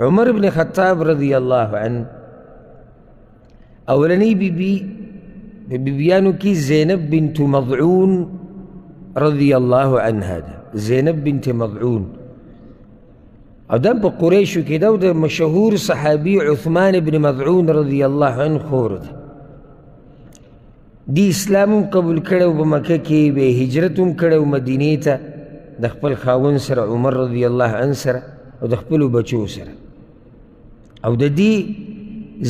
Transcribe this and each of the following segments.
عمر ابن خطاب رضی الله عنه اولنی بی بی په بیبیانو کې زینب بنت مضعون رضی الله عنها ده زینب بنت مضعون او دا په قریشو کې ده او د مشهور صحابي عثمان بن مضعون رضی الله عنه خور ده دی اسلام هم قبول کړی او په مکه کې به هجرت هم کړی او مدینې ته د خپل خاوند سره عمر رضی الله عنه سره او د خپلو بچو سره او د دې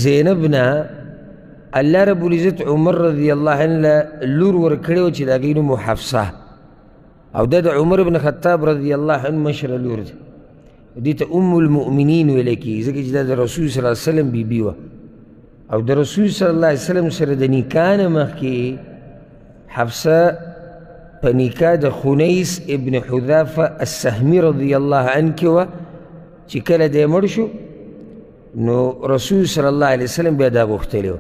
زینب نه الله رب العزت عمر رضی الله عنه له لور ورکړی و چې د هغې نوم حفصه او دا د عمر ابن خطاب رضی الله عنه مشر لور دی دې ته ام المؤمنین ویل کېږي ځکه چې دا د رسول صلی الله علیه وسلم بیبي وه او د رسول صلی الله علیه وسلم سره د نکاح نه مخکې حفصه په نکاح د خنیس ابن حذافه السهمي رضی الله عنه کې وه چې کله دی مړ شو نو رسول صلی الله علیه وسلم بیا دا غوښتلی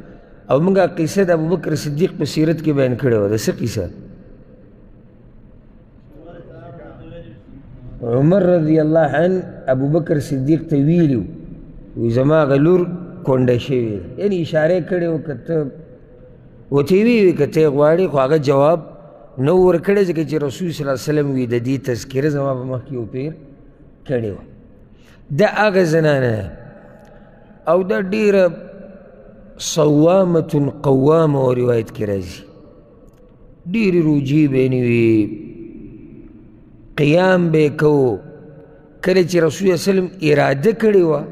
او موږ قصه د ابوبکر صدیق په سیرت کې بیان کړې وه د څه قصه عمر رضی الله عنه ابو بکر صدیق ته ویلو وی زما غلور کونډه شوی یعنی اشاره کړې و کته وتی وی وی کته غواړي خو هغه جواب نو ور کړی ځکه چې رسول صلی الله علیه وسلم وی د دې تذکره زما په مخ کې و پیر کړی و د هغه زنانه او د ډیره صوامه قوامه روایت کې راځي ډېرې روژې به یې نیوې قیام به یې کوو کله چې رسول الله وسلم اراده کړې وه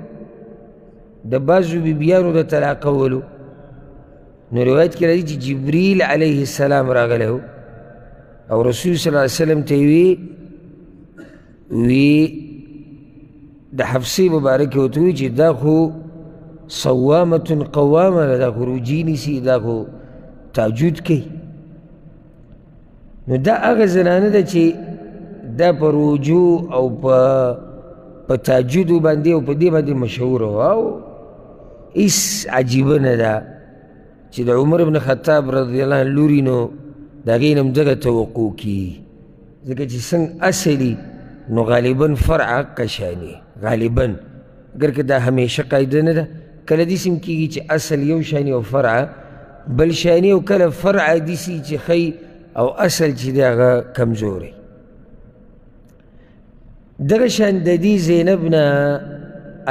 د بعضو بیبیانو د طلاقولو نو روایت کې راځي چې جبریل علیه السلام راغلی و او رسول صلی الله علیه وسلم ته یې وی د حفصې مبارکې ورته وویل چې دا خو صوامة قوامة ده دا خو روجي نیسي دا خو تهجد کوي نو دا هغه زنانه ده چې دا په روجو او په په تهجدو باندې او په دې باندې مشهوره وه او هیڅ عجیبه نه ده چې د عمر بن خطاب رضی الله عنه لوري نو د هغې نه هم دغه توقع کیږي ځکه چې څنګه اصلي نو غالبا فرع کشانی غالبا ګر کې دا همیشه قاعده نه ده کله دې سم کېږي چې اصل یو شانی او فرع بل شانی او کله فرع دې سي چې ښي او اصل چې دی هغه کمزوری دغه شان د دې زینب نه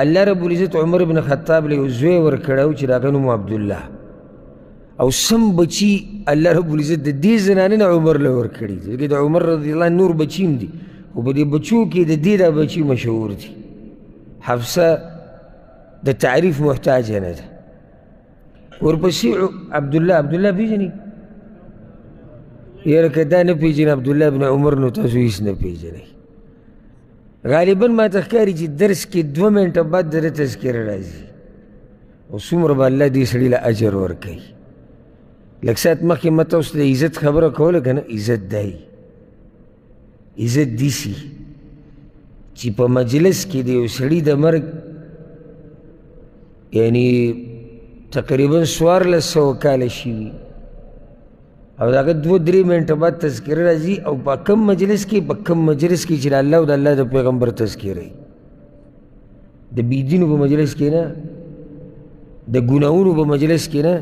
الله رب العزت عمر بن خطاب له یو زوی ورکړی و چې د هغه نوم عبدالله او سم بچي الله رب العزت د دې زنانه نه عمر له ورکړي دي د عمر رضی الله نور بچي هم دي خو په دې بچو کې د دې دا بچي مشهور دي حفصه د تعریف محتاجه نه ده ورپسې عبدالله عبدالله پیژني یاره که دا نه پیژني عبدالله ابن عمر نو تاسو هیڅ نه پیژنئ غالبا ما ته ښکاري چې درس کې دوه منټه بعد د ده تذکره راځي او څومره به الله دې سړي له اجر ورکوي لږ ساعت مخکې ما تاسو ته عزت خبره کوله که نه عزت دی عزت دي سي چې په مجلس کې د یو سړي د مرګ یعنی تقریبا څوارلس سوه کاله شوي او د هغه دوه درې منټه بعد تذکره راځي او په کم مجلس کې په کم مجلس کې چې د الله او د الله د پیغمبر تذکره وي د بيدینو په مجلس کې نه د ګناونو په مجلس کې نه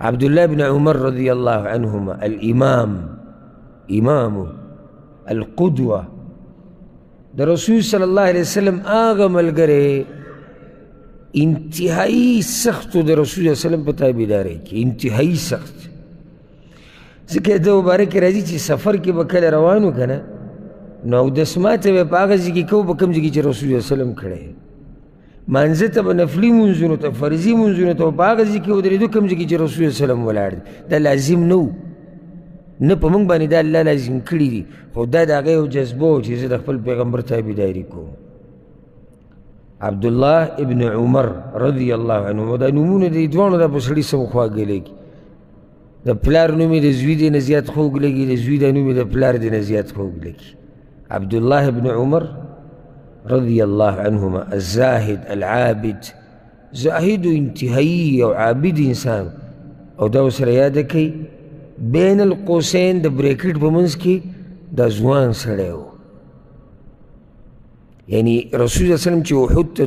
عبد الله بن عمر رضي الله عنهما الإمام إمام القدوة د رسول صلی الله علیه وسلم هغه ملګری انتهایی سخت د رسول صلی الله علیه وسلم په تابعدارۍ کې انتهایی سخت ځکه د مبارک راځي چې سفر کې به کله روانو که نه نو اودس ماته به په هغه ځای کې کوو په کوم ځای کې چې رسول صلی الله علیه وسلم کړی مانځه ته به نفلي مونځونو ته فرضي مونځونو ته په هغه ځای کې ودرېدو کوم ځای کې چې رسول الله وسلم ولاړ دی دا لازم نه و نه په موږ باندې دا الله لازم کړي دي خو دا د هغه یو جذبه و چې زه د خپل پیغمبر تابعداري کوم عبدالله ابن عمر رضی الله عنه دا نومونه د دواړو دا په سړي سم خواږه لګي د پلار نوم یې د زوی دی نه زیات خوږ لګي د زوی د نوم یې د پلار دی نه زیات خوږ لګي عبدالله بن عمر رضی الله عنهما الزاهد العابد زاهد انتهایی او عابد انسان او دا سره یاد کوي بین القوسین د بریکټ په منځ کې دا ځوان سړی و یعنی رسول صلی الله علیه وسلم چې احد ته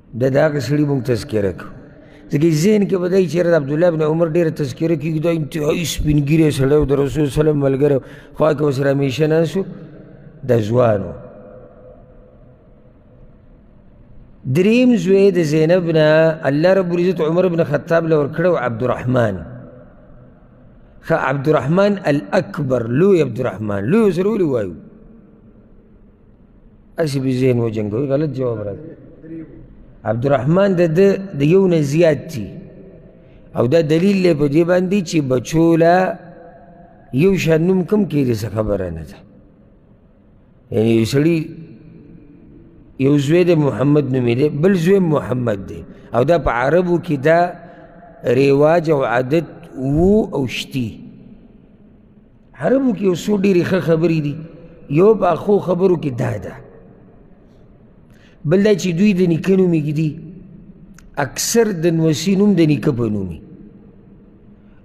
د دغه سړي موږ تذکره کړو ځکه ذهن کې به دی چېرې د عبدالله بن عمر ډېره تذکره کېږي دا انتهایي سپینګیری سړی و د رسول سلم ملګری و خوا کې ورسره همیشه ناست و د ځوان و دریم زوی د زینب نه الله رب العزت عمر بن خطاب له ورکړی و عبدالرحمن ښه عبدالرحمن الاکبر لوی عبدالرحمن لوی ورسره ولې وایو اسی به ذهن وجنګوي غلط جواب راځي عبدالرحمن د ده د یو نه زیات دي او دا دلیل دی په دې باندې چې بچو له یو شان نوم کم کېدې څه خبره نه ده یعنی یو سړي یو زوی دی محمد نومې دی بل زوی محمد دی او دا په عربو کې دا رواج او عادت وو او شتي عربو کې اوسو ډېرې ښه خبرې دي یو په ښو خبرو کې دا ده بل دا چې دوی د نیکه نوم ږدي اکثر د نوسي نوم د نیکه په نوم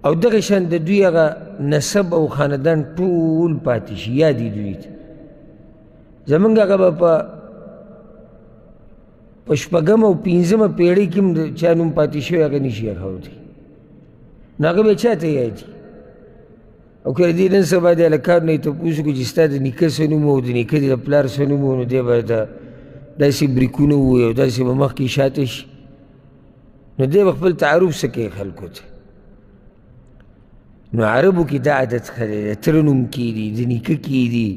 او دغه شان د دوی هغه نسب او خاندان ټول پاتې شي یا دي دوی ته زمونږ هغه به په په شپږم او پنځمه پیړۍ کې هم د چا نوم پاتې شوی هغه نشي یادولی نو هغه به چاته یادي او که دې نن سبا د هلکان نه یې تپوس وکړو چې ستا د نیکه څه نوم او د نیکه د پلار څه نوم نو دی به ته داسې بریکونه ووایي او داسې به مخکې شاته شي نو دی به خپل تعارف څه کوي خلکو ته نو عربو کې دا عادت ښه دی د تره نوم کېدي د نیکه کېدي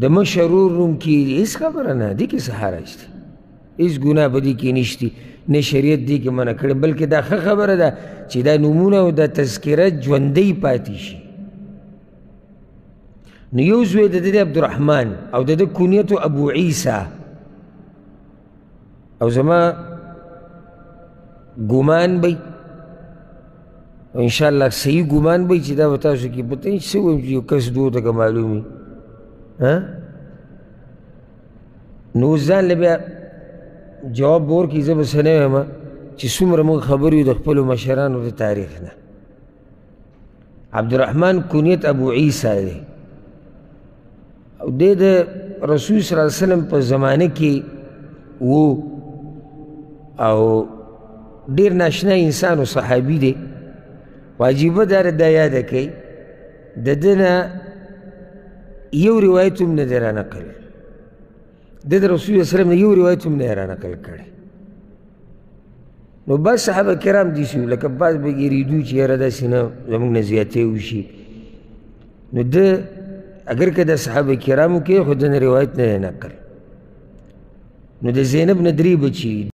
د مشرور روم کې هیڅ خبره نه دي کې سهار اشتي هیڅ ګناه په دې کې نشتی نه شریعت دې کې منع کړې بلکې دا ښه خبره ده چې دا نمونه او دا تذکره ژوندۍ پاتې شي نو یو زوی د ده عبدالرحمن او د ده کنیت ابو عیسی او زما ګمان به او ان شاء الله صحیح ګمان به چې دا به تاسو کې پته نه څه ویم چې یو کس دوه ته معلوم وي ها نو ځان له بیا جواب ورکړي زه به څه نه وایم چې څومره موږ خبر یو د خپلو مشرانو د تاریخ نه عبدالرحمن کنیت ابو عیسی دی او دی د رسول صلی الله علیه وسلم په زمانه کې وو او ډیر ناشنا انسان او صحابي دی واجبه داره دا یاده کوي د ده نه یو روایت هم نه دی رانقل ده د رسول صلی الله علیه وسلم نه یو روایت هم نه دی رانقل کړی نو بعض صحابه کرام داسې وو لکه بعض به ګېرېدو چې یاره داسې نه زموږ نه زیاتی وشي نو ده اگر که د صحابه کرامو کې خو د روایت نه دی نقل نو د زینب نه درې بچي